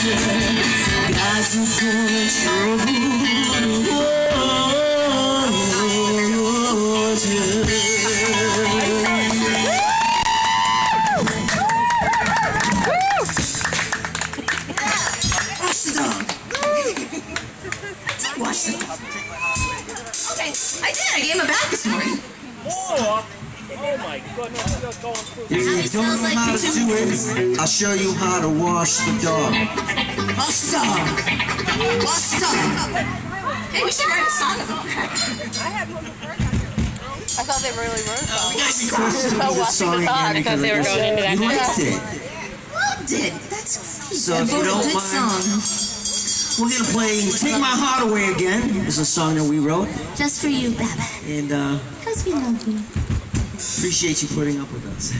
Watch. Okay, I did. I gave him a bath this morning. Oh, my goodness, you're going through If you don't know how to do it, I'll show you how to wash the dog. Watch the dog. Watch dog. Hey, we should write a song about that. I thought they really were. Oh, we gotta be Supposed to do Oh, the song the dog. again they were going into that You liked it. loved it. That's so So sweet. if you don't good mind- song. We're gonna play "Take My Heart Away" again. It's a song that we wrote, Just for you, Baba. and uh, Because we love you. Appreciate you putting up with us.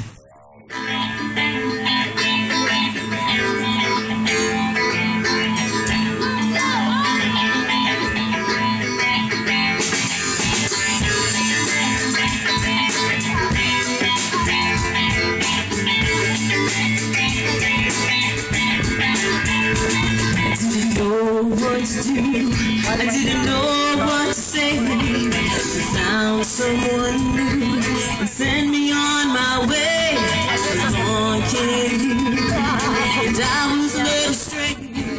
I didn't know what to do. I didn't know what to say. I found someone new You,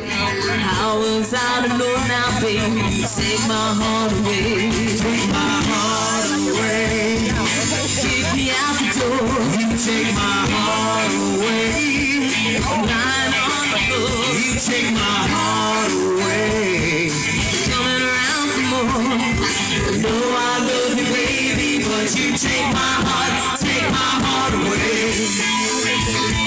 I was. I alone now, baby. You take my heart away. Take my heart away. Kick me out the door. You take my heart away. On the floor. You take my heart away. Coming around for more. I know I love you, baby, but you take my heart, take my heart away.